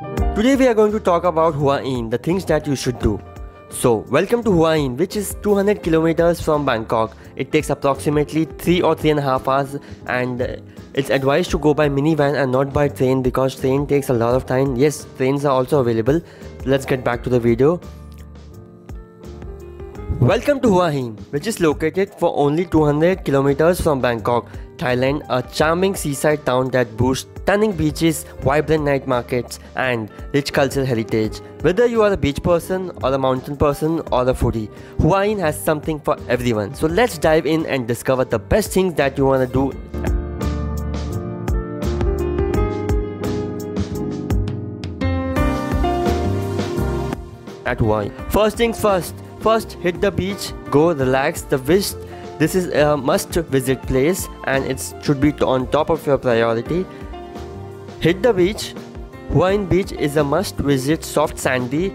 Today we are going to talk about Hua Hin, the things that you should do. So, welcome to Hua Hin, which is 200 kilometers from Bangkok. It takes approximately 3 or 3 and a half hours and uh, it's advised to go by minivan and not by train because train takes a lot of time. Yes, trains are also available. Let's get back to the video. Welcome to Hua Hin, which is located for only 200 kilometers from Bangkok, Thailand, a charming seaside town that boasts stunning beaches, vibrant night markets, and rich cultural heritage. Whether you are a beach person or a mountain person or a foodie, Hua has something for everyone. So let's dive in and discover the best things that you want to do at Hin. First things first, First, hit the beach, go relax. The wish this is a must visit place and it should be on top of your priority. Hit the beach. Hua Hin Beach is a must visit, soft sandy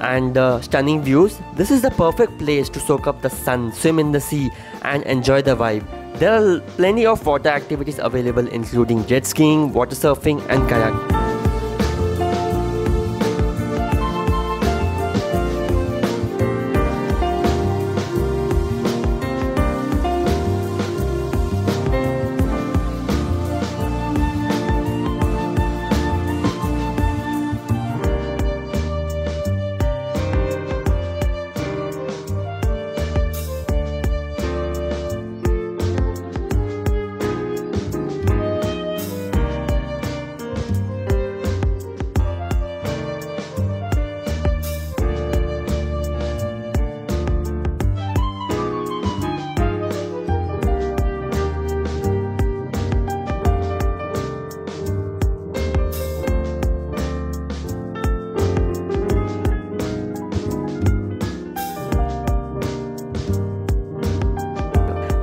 and uh, stunning views. This is the perfect place to soak up the sun, swim in the sea, and enjoy the vibe. There are plenty of water activities available, including jet skiing, water surfing, and kayaking.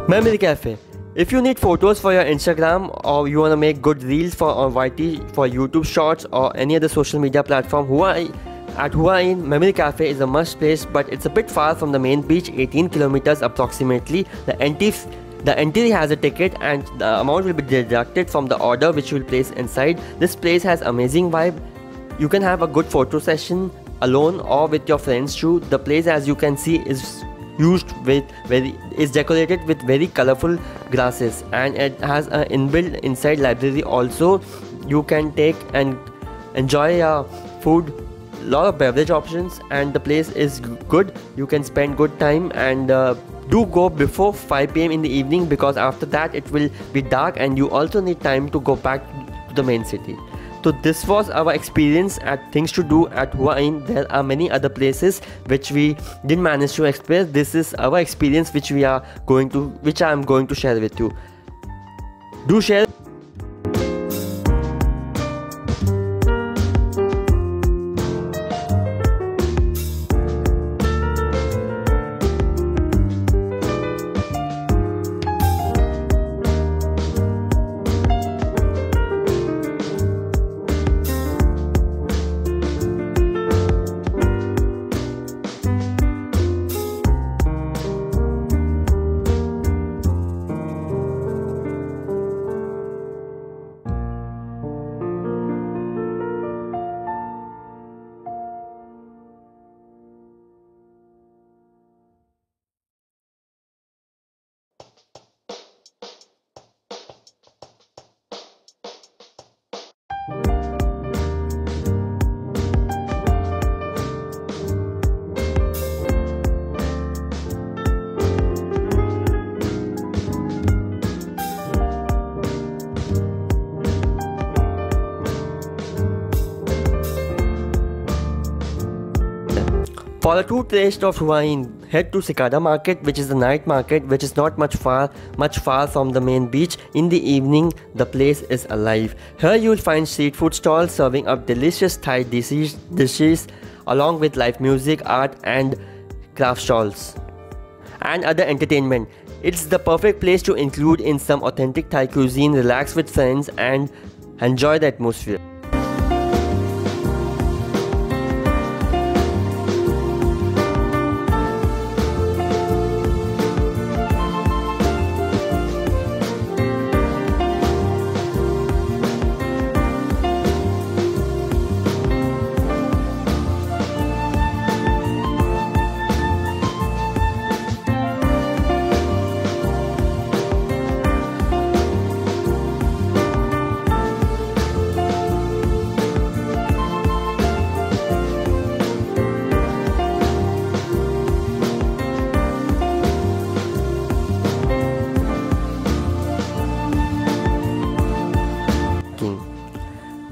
Memory Cafe. If you need photos for your Instagram or you want to make good reels for YT for YouTube Shorts or any other social media platform, Hua at Hua Hin Memory Cafe is a must place, but it's a bit far from the main beach, 18 kilometers approximately. The entry the entry has a ticket and the amount will be deducted from the order which you will place inside. This place has amazing vibe. You can have a good photo session alone or with your friends too. The place as you can see is used with very is decorated with very colorful grasses and it has an inbuilt inside library also. You can take and enjoy uh, food lot of beverage options and the place is good. You can spend good time and uh, do go before 5 pm in the evening because after that it will be dark and you also need time to go back to the main city so this was our experience at things to do at Hua Hin. There are many other places which we didn't manage to explore. This is our experience which we are going to, which I am going to share with you. Do share For the true taste of Hin, head to Cicada Market, which is the night market, which is not much far, much far from the main beach. In the evening, the place is alive. Here you will find street food stalls serving up delicious Thai dishes along with live music, art, and craft stalls, and other entertainment. It's the perfect place to include in some authentic Thai cuisine, relax with friends, and enjoy the atmosphere.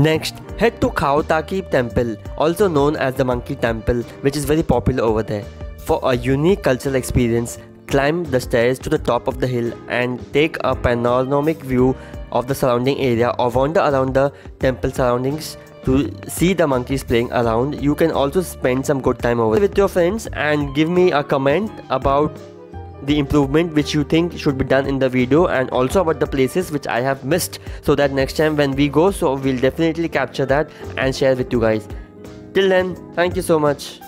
Next, head to Khao Taki Temple, also known as the Monkey Temple, which is very popular over there. For a unique cultural experience, climb the stairs to the top of the hill and take a panoramic view of the surrounding area or wander around the temple surroundings to see the monkeys playing around. You can also spend some good time over with your friends and give me a comment about the improvement which you think should be done in the video and also about the places which I have missed so that next time when we go so we'll definitely capture that and share with you guys. Till then, thank you so much.